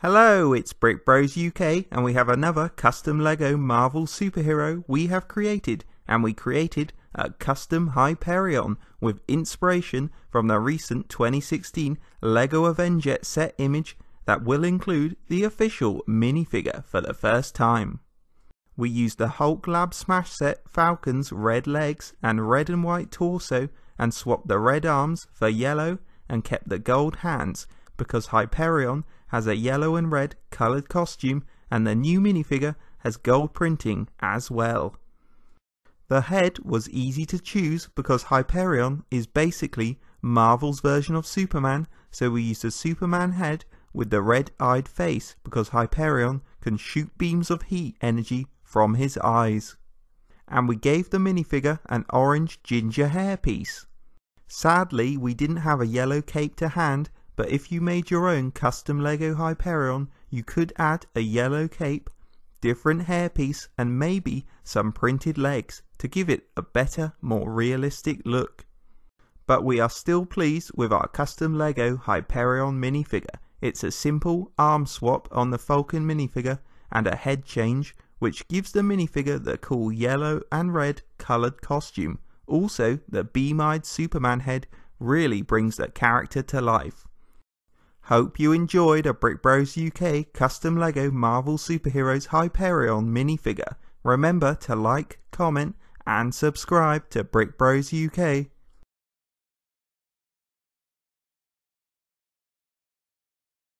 Hello, it's Brick Bros UK, and we have another custom Lego Marvel superhero we have created, and we created a custom Hyperion with inspiration from the recent 2016 Lego Avenjet set image that will include the official minifigure for the first time. We used the Hulk Lab Smash set Falcon's red legs and red and white torso and swapped the red arms for yellow and kept the gold hands because Hyperion has a yellow and red coloured costume and the new minifigure has gold printing as well. The head was easy to choose because Hyperion is basically Marvel's version of Superman, so we used a Superman head with the red-eyed face because Hyperion can shoot beams of heat energy from his eyes. And we gave the minifigure an orange ginger hairpiece. Sadly, we didn't have a yellow cape to hand, but if you made your own custom Lego Hyperion, you could add a yellow cape, different hairpiece, and maybe some printed legs to give it a better, more realistic look. But we are still pleased with our custom Lego Hyperion minifigure. It's a simple arm swap on the Falcon minifigure and a head change, which gives the minifigure the cool yellow and red coloured costume. Also, the beam-eyed Superman head really brings the character to life. Hope you enjoyed a Brick Bros UK custom Lego Marvel Superheroes Hyperion minifigure. Remember to like, comment and subscribe to Brick Bros UK.